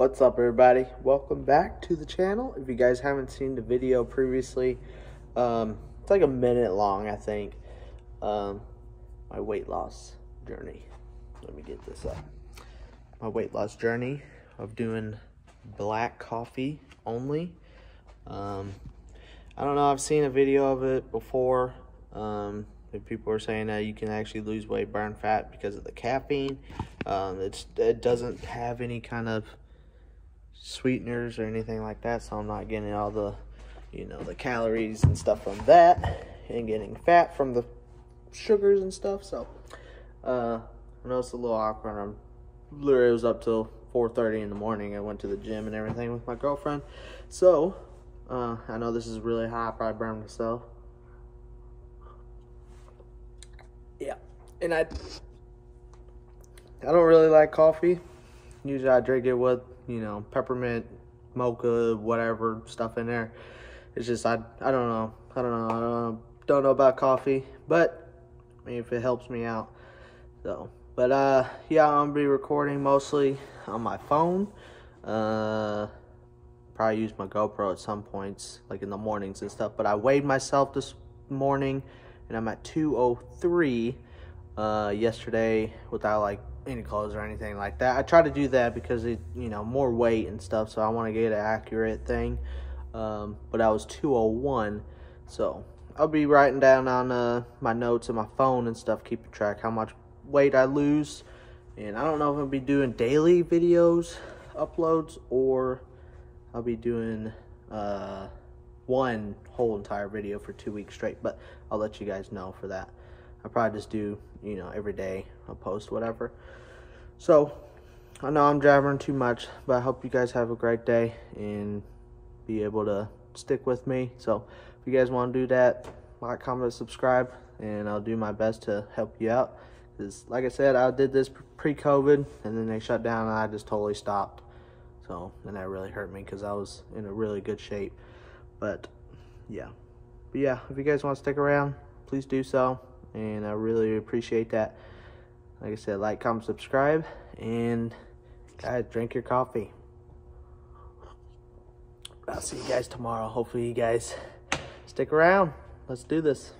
What's up everybody? Welcome back to the channel. If you guys haven't seen the video previously, um, it's like a minute long I think. Um, my weight loss journey. Let me get this up. My weight loss journey of doing black coffee only. Um, I don't know, I've seen a video of it before. Um, people are saying that you can actually lose weight, burn fat because of the caffeine. Um, it's, it doesn't have any kind of sweeteners or anything like that, so I'm not getting all the, you know, the calories and stuff from that, and getting fat from the sugars and stuff. So, uh, I know it's a little awkward. I'm literally was up till 4:30 in the morning. I went to the gym and everything with my girlfriend. So, uh, I know this is really hot. Probably burn myself. Yeah, and I I don't really like coffee. Usually I drink it with you know peppermint, mocha, whatever stuff in there. It's just I I don't know I don't know I don't know, don't know about coffee, but I mean if it helps me out, so. But uh yeah, I'm gonna be recording mostly on my phone. Uh probably use my GoPro at some points, like in the mornings and stuff. But I weighed myself this morning, and I'm at 203 uh, yesterday without like any clothes or anything like that. I try to do that because it, you know, more weight and stuff, so I want to get an accurate thing. Um, but I was 201, so I'll be writing down on uh, my notes on my phone and stuff, keeping track how much weight I lose. And I don't know if I'll be doing daily videos, uploads, or I'll be doing uh, one whole entire video for two weeks straight, but I'll let you guys know for that. I'll probably just do, you know, every day I'll post whatever. So, I know I'm jabbering too much, but I hope you guys have a great day and be able to stick with me. So, if you guys want to do that, like, comment, subscribe, and I'll do my best to help you out. Because, like I said, I did this pre-COVID, and then they shut down, and I just totally stopped. So, and that really hurt me because I was in a really good shape. But, yeah. But yeah, if you guys want to stick around, please do so. And I really appreciate that. Like I said, like, comment, subscribe. And, guys, drink your coffee. I'll see you guys tomorrow. Hopefully you guys stick around. Let's do this.